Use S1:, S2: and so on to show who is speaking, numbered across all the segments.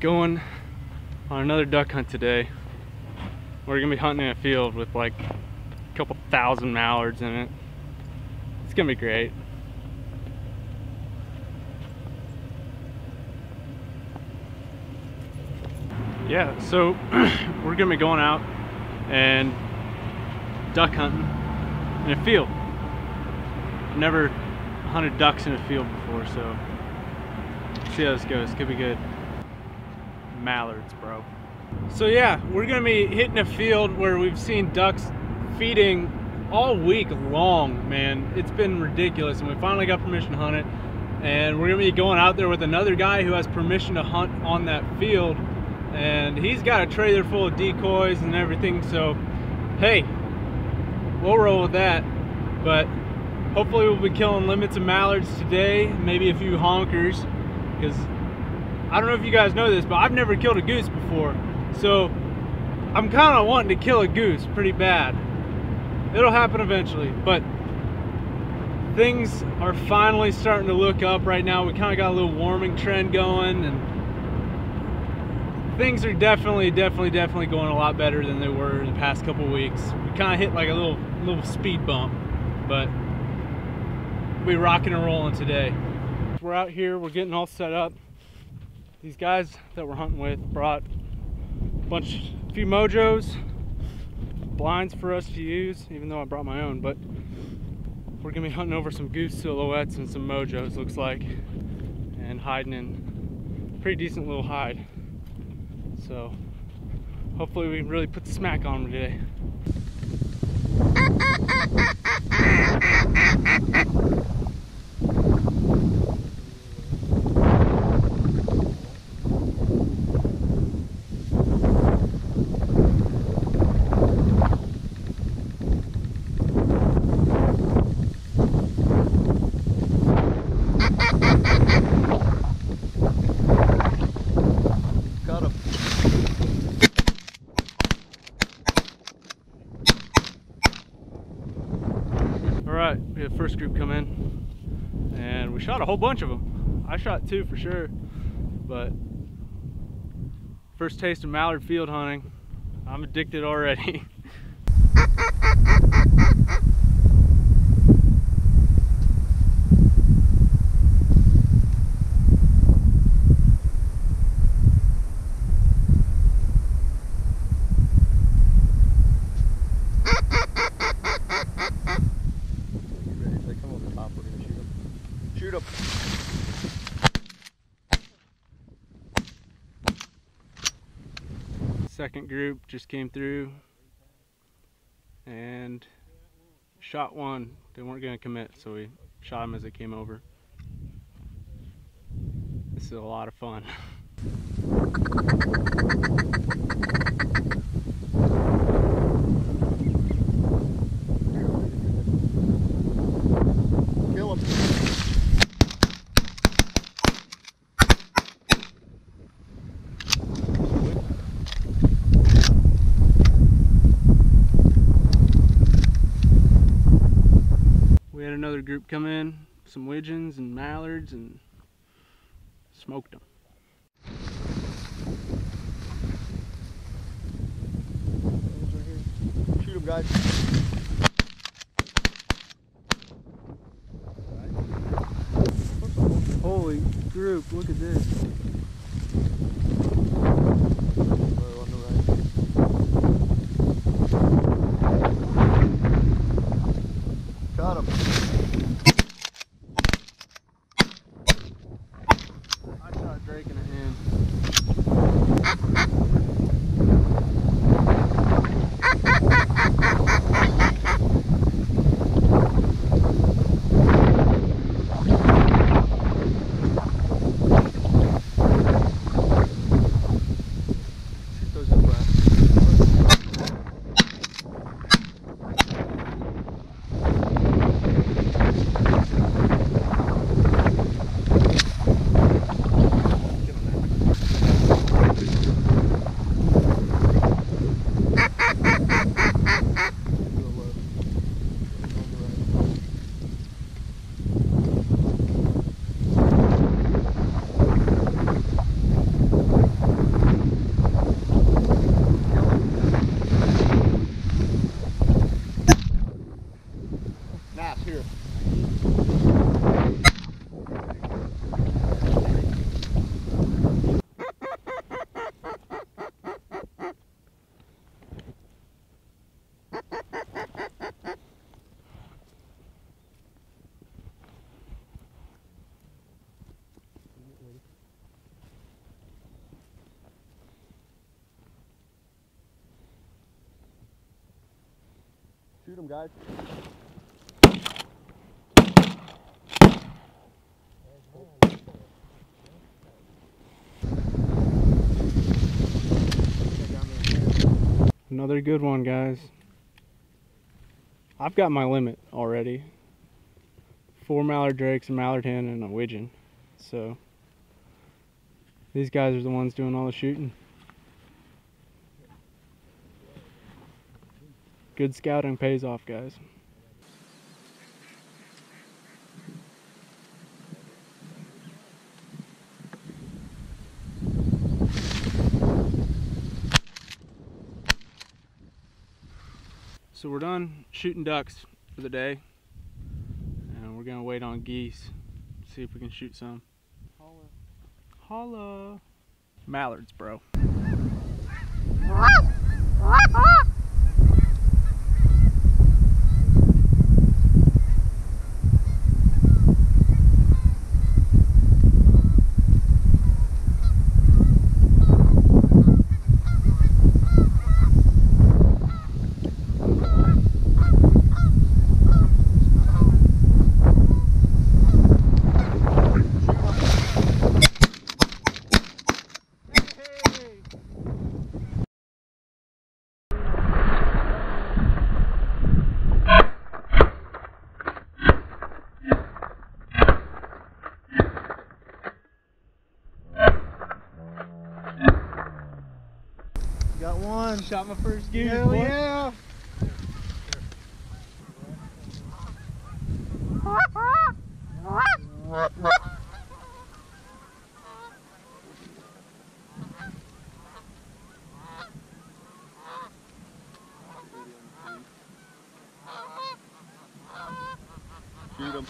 S1: going on another duck hunt today. We're gonna be hunting in a field with like a couple thousand mallards in it. It's gonna be great. Yeah, so we're gonna be going out and duck hunting in a field. Never hunted ducks in a field before, so see how this goes. Could be good. Mallards, bro. So yeah, we're gonna be hitting a field where we've seen ducks feeding all week long, man. It's been ridiculous, and we finally got permission to hunt it. And we're gonna be going out there with another guy who has permission to hunt on that field. And he's got a trailer full of decoys and everything, so hey, we'll roll with that. But hopefully we'll be killing limits of mallards today, maybe a few honkers, because I don't know if you guys know this, but I've never killed a goose before. So I'm kind of wanting to kill a goose pretty bad. It'll happen eventually, but things are finally starting to look up right now. We kind of got a little warming trend going and things are definitely, definitely, definitely going a lot better than they were in the past couple weeks. We kind of hit like a little, little speed bump, but we're rocking and rolling today. We're out here, we're getting all set up. These guys that we're hunting with brought a bunch, a few mojos, blinds for us to use, even though I brought my own, but we're gonna be hunting over some goose silhouettes and some mojos, looks like, and hiding in pretty decent little hide. So hopefully we can really put the smack on them today. right, we have first group come in and we shot a whole bunch of them. I shot two for sure, but first taste of mallard field hunting. I'm addicted already.
S2: You ready? If they come over the top, we're gonna shoot them. Shoot them.
S1: Second group just came through and shot one. They weren't gonna commit, so we shot them as they came over. This is a lot of fun. group come in, some widgeons and mallards, and smoked them.
S2: Shoot them, guys.
S1: Holy group, look at this.
S2: Oh, on the right. Got him.
S1: I shot Drake in the hand.
S2: Shoot those in left. Shoot him, guys.
S1: Another good one, guys. I've got my limit already. Four mallard drakes, a mallard hen, and a widgeon. So these guys are the ones doing all the shooting. Good scouting pays off, guys. So we're done shooting ducks for the day. And we're gonna wait on geese. See if we can shoot some. Holla. Holla. Mallards, bro. Shot my first goose.
S2: Hell
S1: boy.
S2: yeah. Shoot him.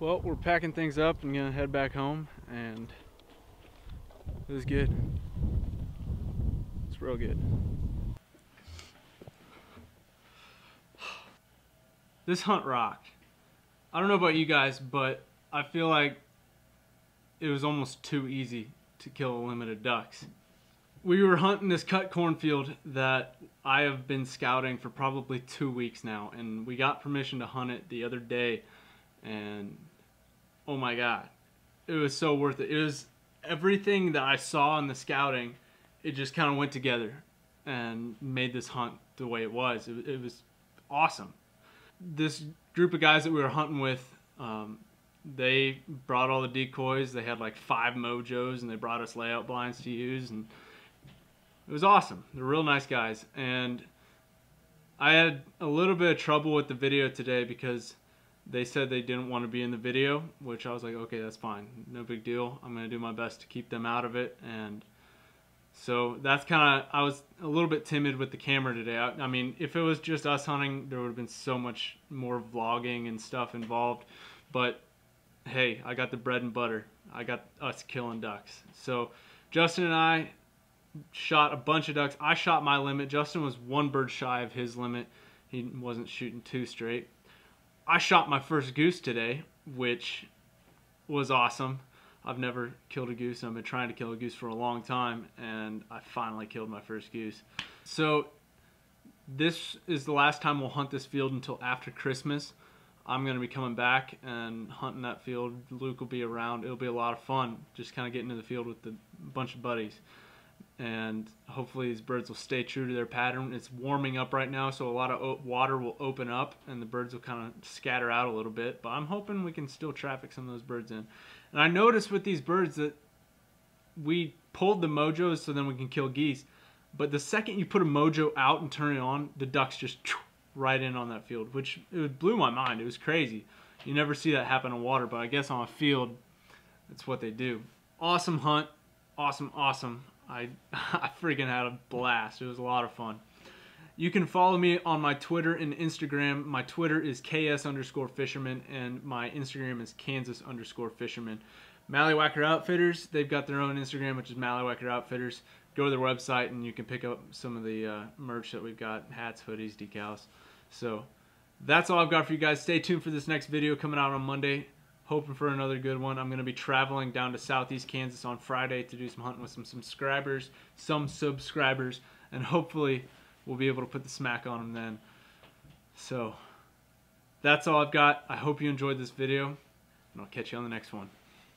S1: Well, we're packing things up and gonna head back home, and it was good. It's real good. This hunt rocked. I don't know about you guys, but I feel like it was almost too easy to kill a limited ducks. We were hunting this cut cornfield that I have been scouting for probably two weeks now, and we got permission to hunt it the other day, and oh my god, it was so worth it. It was everything that I saw in the scouting, it just kind of went together and made this hunt the way it was. It, it was awesome. This group of guys that we were hunting with, um, they brought all the decoys. They had like five mojos, and they brought us layout blinds to use, and it was awesome. They're real nice guys, and I had a little bit of trouble with the video today because they said they didn't want to be in the video, which I was like, okay, that's fine, no big deal. I'm gonna do my best to keep them out of it, and so that's kind of I was a little bit timid with the camera today. I, I mean, if it was just us hunting, there would have been so much more vlogging and stuff involved, but hey, I got the bread and butter. I got us killing ducks. So Justin and I shot a bunch of ducks. I shot my limit. Justin was one bird shy of his limit. He wasn't shooting too straight. I shot my first goose today, which was awesome. I've never killed a goose. I've been trying to kill a goose for a long time, and I finally killed my first goose. So this is the last time we'll hunt this field until after Christmas. I'm going to be coming back and hunting that field. Luke will be around. It'll be a lot of fun just kind of getting into the field with a bunch of buddies. And hopefully these birds will stay true to their pattern. It's warming up right now, so a lot of water will open up and the birds will kind of scatter out a little bit. But I'm hoping we can still traffic some of those birds in. And I noticed with these birds that we pulled the mojos so then we can kill geese. But the second you put a mojo out and turn it on, the ducks just right in on that field, which it blew my mind. It was crazy. You never see that happen in water, but I guess on a field, that's what they do. Awesome hunt. Awesome, awesome. I, I freaking had a blast. It was a lot of fun. You can follow me on my Twitter and Instagram. My Twitter is ks underscore fisherman, and my Instagram is kansas underscore fisherman. MallyWacker Outfitters, they've got their own Instagram, which is MallyWacker Outfitters. Go to their website and you can pick up some of the uh, merch that we've got hats, hoodies, decals. So that's all I've got for you guys. Stay tuned for this next video coming out on Monday. Hoping for another good one. I'm going to be traveling down to southeast Kansas on Friday to do some hunting with some subscribers, some subscribers, and hopefully we'll be able to put the smack on them then. So that's all I've got. I hope you enjoyed this video, and I'll catch you on the next one.